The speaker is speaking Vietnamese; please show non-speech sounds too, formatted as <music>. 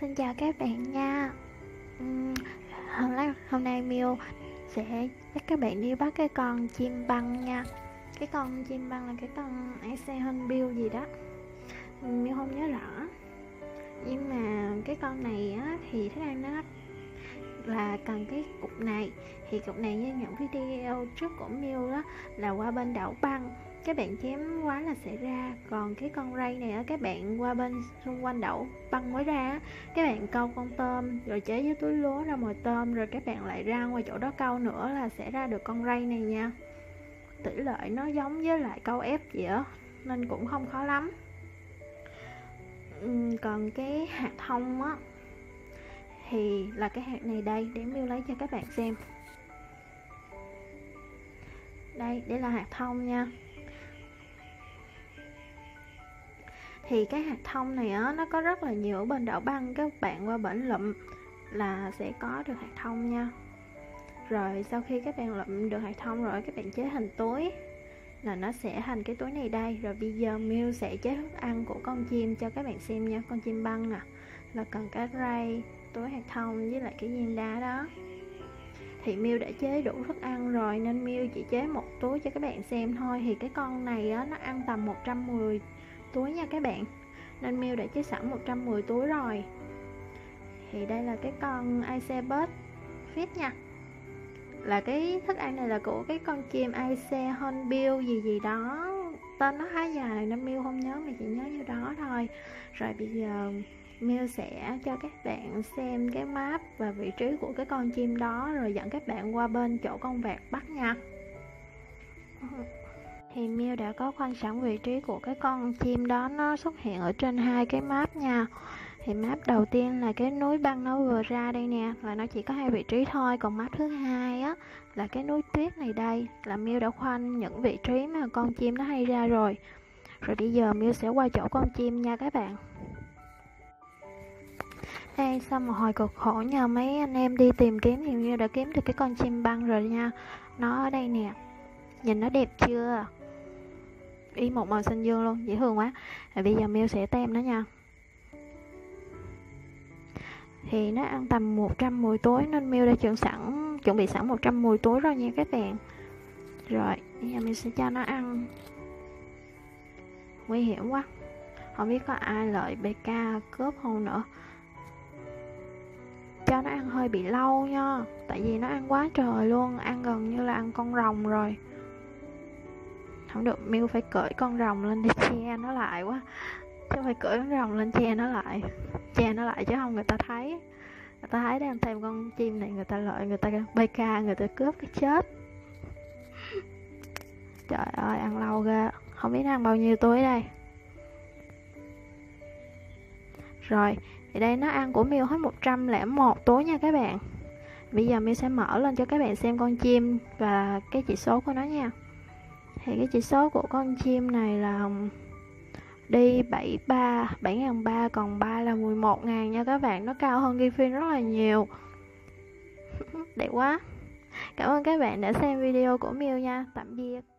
Xin chào các bạn nha. Uhm, hôm, nay, hôm nay Miu sẽ dắt các bạn đi bắt cái con chim băng nha. Cái con chim băng là cái con Ace Hornbill gì đó. Miu không nhớ rõ. Nhưng mà cái con này á, thì thức ăn nó là cần cái cục này. Thì cục này như những video trước của Miu đó là qua bên đảo băng. Các bạn chém quá là sẽ ra. Còn cái con ray này á các bạn qua bên xung quanh đậu băng mới ra các bạn câu con tôm, rồi chế với túi lúa ra mồi tôm, rồi các bạn lại ra ngoài chỗ đó câu nữa là sẽ ra được con ray này nha. Tỷ lệ nó giống với lại câu ép vậy á, nên cũng không khó lắm. Còn cái hạt thông á thì là cái hạt này đây, để miêu lấy cho các bạn xem. Đây đây là hạt thông nha. Thì cái hạt thông này á, nó có rất là nhiều ở bên đảo băng, các bạn qua bển lụm là sẽ có được hạt thông nha. Rồi, sau khi các bạn lụm được hạt thông rồi, các bạn chế hình túi là nó sẽ thành cái túi này đây. Rồi bây giờ Miu sẽ chế thức ăn của con chim cho các bạn xem nha, con chim băng nè. Là cần cá ray túi hạt thông với lại cái viên đá đó. Thì Miu đã chế đủ thức ăn rồi nên Miu chỉ chế một túi cho các bạn xem thôi. Thì cái con này á, nó ăn tầm 110 túi nha các bạn. Nên Miu đã chế sẵn 110 túi rồi. Thì đây là cái con Icebus Fit nha. Là cái thức ăn này là của cái con chim Ice Hornbill gì gì đó. Tên nó khá dài nên Miu không nhớ mà chỉ nhớ như đó thôi. Rồi bây giờ Miu sẽ cho các bạn xem cái map và vị trí của cái con chim đó rồi dẫn các bạn qua bên chỗ con vẹt bắt nha. Thì Miu đã có khoanh sẵn vị trí của cái con chim đó nó xuất hiện ở trên hai cái map nha. Thì map đầu tiên là cái núi băng nó vừa ra đây nè là nó chỉ có hai vị trí thôi, còn map thứ hai á, là cái núi tuyết này đây, là Miu đã khoanh những vị trí mà con chim nó hay ra rồi. Rồi bây giờ Miu sẽ qua chỗ con chim nha các bạn đây sau một hồi cực khổ nhờ? Mấy anh em đi tìm kiếm thì Miu đã kiếm được cái con chim băng rồi nha. Nó ở đây nè. Nhìn nó đẹp chưa? Y một màu xanh dương luôn, dễ thương quá. Rồi bây giờ Miu sẽ tem nó nha. Thì nó ăn tầm 110 tối nên Miu đã chuẩn sẵn, chuẩn bị sẵn 110 tối rồi nha các bạn. Rồi, bây giờ mình sẽ cho nó ăn. Nguy hiểm quá. Không biết có ai lợi BK cướp không nữa cho nó ăn hơi bị lâu nha. Tại vì nó ăn quá trời luôn, ăn gần như là ăn con rồng rồi. Không được, Miu phải cởi con rồng lên để che nó lại quá. Chứ phải cởi con rồng lên che nó lại. Che nó lại chứ không người ta thấy. Người ta thấy đang thêm con chim này, người ta lợi, người ta bay ca, người ta cướp cái chết. Trời ơi, ăn lâu ghê. Không biết ăn bao nhiêu túi đây. Rồi thì đây, nó ăn của Miu hết 101 tối nha các bạn. Bây giờ Miu sẽ mở lên cho các bạn xem con chim và cái chỉ số của nó nha. Thì cái chỉ số của con chim này là đi 73 7.300 còn 3 là 11.000 nha các bạn. Nó cao hơn Giffin rất là nhiều. <laughs> Đẹp quá. Cảm ơn các bạn đã xem video của Miu nha. Tạm biệt.